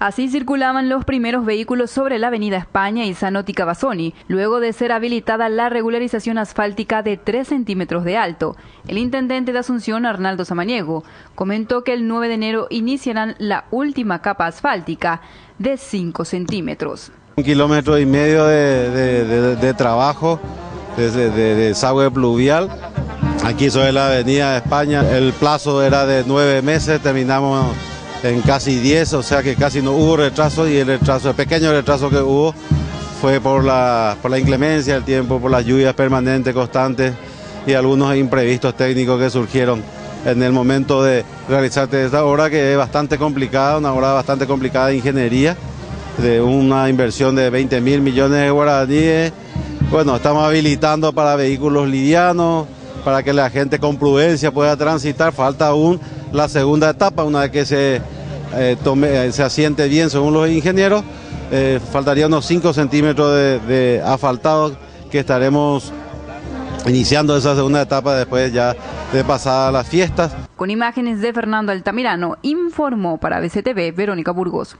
Así circulaban los primeros vehículos sobre la avenida España y Zanotti Cavazzoni, luego de ser habilitada la regularización asfáltica de 3 centímetros de alto. El intendente de Asunción, Arnaldo Samaniego, comentó que el 9 de enero iniciarán la última capa asfáltica de 5 centímetros. Un kilómetro y medio de, trabajo desde de, desagüe pluvial. Aquí sobre la avenida España, el plazo era de nueve meses, terminamos en casi 10, o sea que casi no hubo retraso y el retraso, el pequeño retraso que hubo fue por la, por la inclemencia del tiempo, por las lluvias permanentes, constantes y algunos imprevistos técnicos que surgieron en el momento de realizar esta obra que es bastante complicada, una obra bastante complicada de ingeniería, de una inversión de 20 mil millones de guaraníes. Bueno, estamos habilitando para vehículos livianos, para que la gente con prudencia pueda transitar. Falta aún la segunda etapa, una vez que se, eh, eh, se asiente bien según los ingenieros, eh, faltaría unos 5 centímetros de, de asfaltado que estaremos iniciando esa segunda etapa después ya de pasadas las fiestas. Con imágenes de Fernando Altamirano, informó para BCTV Verónica Burgos.